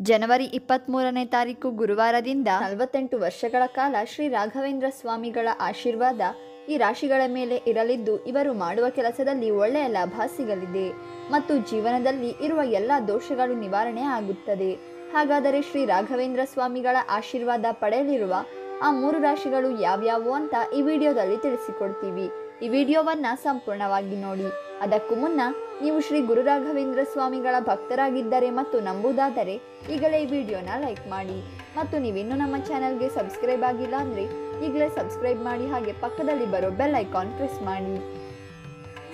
ಜನವರಿ ಇಪ್ಪತ್ತ್ಮೂರನೇ ತಾರೀಕು ಗುರುವಾರದಿಂದ ನಲವತ್ತೆಂಟು ವರ್ಷಗಳ ಕಾಲ ಶ್ರೀ ರಾಘವೇಂದ್ರ ಸ್ವಾಮಿಗಳ ಆಶೀರ್ವಾದ ಈ ರಾಶಿಗಳ ಮೇಲೆ ಇರಲಿದ್ದು, ಇವರು ಮಾಡುವ ಕೆಲಸದಲ್ಲಿ ಒಳ್ಳೆಯ ಲಾಭ ಸಿಗಲಿದೆ ಮತ್ತು ಜೀವನದಲ್ಲಿ ಇರುವ ಎಲ್ಲ ದೋಷಗಳು ನಿವಾರಣೆ ಆಗುತ್ತದೆ. ಹಾಗಾದರೆ ಶ್ರೀ ರಾಘವೇಂದ್ರ ಸ್ವಾಮಿಗಳ ಆಶೀರ್ವಾದ ಪಡೆಯಲಿರುವ ಆ ಮೂರು ರಾಶಿಗಳು ಯಾವ್ಯಾವು ಅಂತ ಈ ವಿಡಿಯೋದಲ್ಲಿ ತಿಳಿಸಿಕೊಡ್ತೀವಿ. ಈ ವಿಡಿಯೋವನ್ನ ಸಂಪೂರ್ಣವಾಗಿ ನೋಡಿ. ಅದಕ್ಕೂ ಮುನ್ನ ನೀವು ಶ್ರೀ ಗುರು ರಾಘವೇಂದ್ರ ಸ್ವಾಮಿಗಳ ಭಕ್ತರಾಗಿದ್ದರೆ ಮತ್ತು ನಂಬುವುದಾದರೆ ಈಗಲೇ ಈ ವಿಡಿಯೋನ ಲೈಕ್ ಮಾಡಿ. ಮತ್ತು ನೀವಿನ್ನೂ ನಮ್ಮ ಚಾನಲ್ಗೆ ಸಬ್ಸ್ಕ್ರೈಬ್ ಆಗಿಲ್ಲ ಅಂದರೆ ಈಗಲೇ ಸಬ್ಸ್ಕ್ರೈಬ್ ಮಾಡಿ, ಹಾಗೆ ಪಕ್ಕದಲ್ಲಿ ಬರೋ ಬೆಲ್ ಐಕಾನ್ ಪ್ರೆಸ್ ಮಾಡಿ.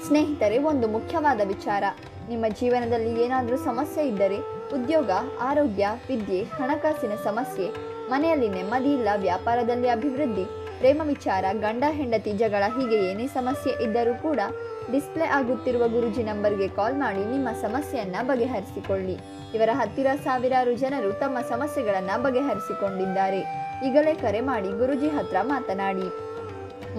ಸ್ನೇಹಿತರೆ, ಒಂದು ಮುಖ್ಯವಾದ ವಿಚಾರ. ನಿಮ್ಮ ಜೀವನದಲ್ಲಿ ಏನಾದರೂ ಸಮಸ್ಯೆ ಇದ್ದರೆ ಉದ್ಯೋಗ, ಆರೋಗ್ಯ, ವಿದ್ಯೆ, ಹಣಕಾಸಿನ ಸಮಸ್ಯೆ ಮನೆಯಲ್ಲಿ ನೆಮ್ಮದಿ ಇಲ್ಲ, ವ್ಯಾಪಾರದಲ್ಲಿ ಅಭಿವೃದ್ಧಿ, ಪ್ರೇಮ ವಿಚಾರ, ಗಂಡ ಹೆಂಡತಿ ಜಗಳ, ಹೀಗೆ ಏನೇ ಸಮಸ್ಯೆ ಇದ್ದರೂ ಕೂಡ ಡಿಸ್ಪ್ಲೇ ಆಗುತ್ತಿರುವ ಗುರುಜಿ ನಂಬರ್ಗೆ ಕಾಲ್ ಮಾಡಿ ನಿಮ್ಮ ಸಮಸ್ಯೆಯನ್ನ ಬಗೆಹರಿಸಿಕೊಳ್ಳಿ. ಇವರ ಹತ್ತಿರ ಸಾವಿರಾರು ಜನರು ತಮ್ಮ ಸಮಸ್ಯೆಗಳನ್ನು ಬಗೆಹರಿಸಿಕೊಂಡಿದ್ದಾರೆ. ಈಗಲೇ ಕರೆ ಮಾಡಿ ಗುರುಜಿ ಹತ್ರ ಮಾತನಾಡಿ.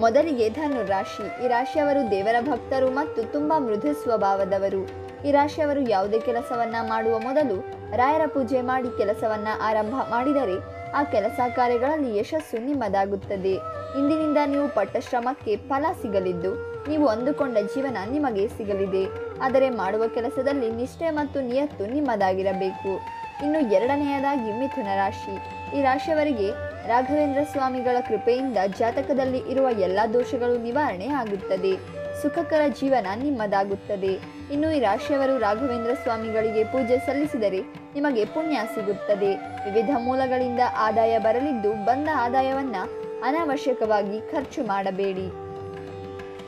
ಮೊದಲಿಗೆ ಧನು ರಾಶಿ ಈ ರಾಶಿಯವರು ದೇವರ ಭಕ್ತರು ಮತ್ತು ತುಂಬಾ ಮೃದು ಸ್ವಭಾವದವರು. ಈ ರಾಶಿಯವರು ಯಾವುದೇ ಕೆಲಸವನ್ನ ಮಾಡುವ ಮೊದಲು ರಾಯರ ಪೂಜೆ ಮಾಡಿ ಕೆಲಸವನ್ನ ಆರಂಭ ಮಾಡಿದರೆ ಆ ಕೆಲಸ ಕಾರ್ಯಗಳಲ್ಲಿ ಯಶಸ್ಸು ನಿಮ್ಮದಾಗುತ್ತದೆ. ಇಂದಿನಿಂದ ನೀವು ಪಟ್ಟ ಶ್ರಮಕ್ಕೆ ಫಲ ಸಿಗಲಿದ್ದು, ನೀವು ಅಂದುಕೊಂಡ ಜೀವನ ನಿಮಗೆ ಸಿಗಲಿದೆ. ಆದರೆ ಮಾಡುವ ಕೆಲಸದಲ್ಲಿ ನಿಷ್ಠೆ ಮತ್ತು ನಿಯತ್ತು ನಿಮ್ಮದಾಗಿರಬೇಕು. ಇನ್ನು ಎರಡನೆಯದಾಗಿ ಮಿಥುನ ರಾಶಿ. ಈ ರಾಶಿಯವರಿಗೆ ರಾಘವೇಂದ್ರ ಸ್ವಾಮಿಗಳ ಕೃಪೆಯಿಂದ ಜಾತಕದಲ್ಲಿ ಇರುವ ಎಲ್ಲ ದೋಷಗಳು ನಿವಾರಣೆ ಆಗುತ್ತದೆ. ಸುಖಕರ ಜೀವನ ನಿಮ್ಮದಾಗುತ್ತದೆ. ಇನ್ನು ಈ ರಾಶಿಯವರು ರಾಘವೇಂದ್ರ ಸ್ವಾಮಿಗಳಿಗೆ ಪೂಜೆ ಸಲ್ಲಿಸಿದರೆ ನಿಮಗೆ ಪುಣ್ಯ ಸಿಗುತ್ತದೆ. ವಿವಿಧ ಮೂಲಗಳಿಂದ ಆದಾಯ ಬರಲಿದ್ದು ಬಂದ ಆದಾಯವನ್ನ ಅನಾವಶ್ಯಕವಾಗಿ ಖರ್ಚು ಮಾಡಬೇಡಿ.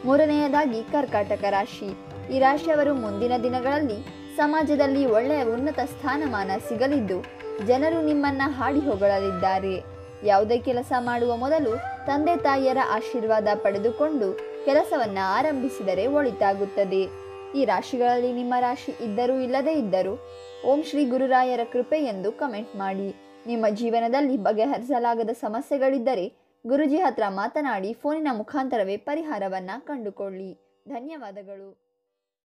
ಮೂರನೆಯದಾಗಿ ಕರ್ಕಾಟಕ ರಾಶಿ. ಈ ರಾಶಿಯವರು ಮುಂದಿನ ದಿನಗಳಲ್ಲಿ ಸಮಾಜದಲ್ಲಿ ಒಳ್ಳೆಯ ಉನ್ನತ ಸ್ಥಾನಮಾನ ಸಿಗಲಿದ್ದು ಜನರು ನಿಮ್ಮನ್ನ ಹಾಡಿ ಹೊಗಳಲಿದ್ದಾರೆ. ಯಾವುದೇ ಕೆಲಸ ಮಾಡುವ ಮೊದಲು ತಂದೆ ತಾಯಿಯರ ಆಶೀರ್ವಾದ ಪಡೆದುಕೊಂಡು ಕೆಲಸವನ್ನ ಆರಂಭಿಸಿದರೆ ಒಳಿತಾಗುತ್ತದೆ. ಈ ರಾಶಿಗಳಲ್ಲಿ ನಿಮ್ಮ ರಾಶಿ ಇದ್ದರೂ ಇಲ್ಲದೇ ಇದ್ದರೂ, ಓಂ ಶ್ರೀ ಗುರುರಾಯರ ಕೃಪೆ ಎಂದು ಕಮೆಂಟ್ ಮಾಡಿ. ನಿಮ್ಮ ಜೀವನದಲ್ಲಿ ಬಗೆಹರಿಸಲಾಗದ ಸಮಸ್ಯೆಗಳಿದ್ದರೆ, ಗುರುಜಿ ಹತ್ರ ಮಾತನಾಡಿ, ಫೋನಿನ ಮುಖಾಂತರವೇ ಪರಿಹಾರವನ್ನ ಕಂಡುಕೊಳ್ಳಿ. ಧನ್ಯವಾದಗಳು.